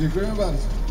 Dziękuję bardzo.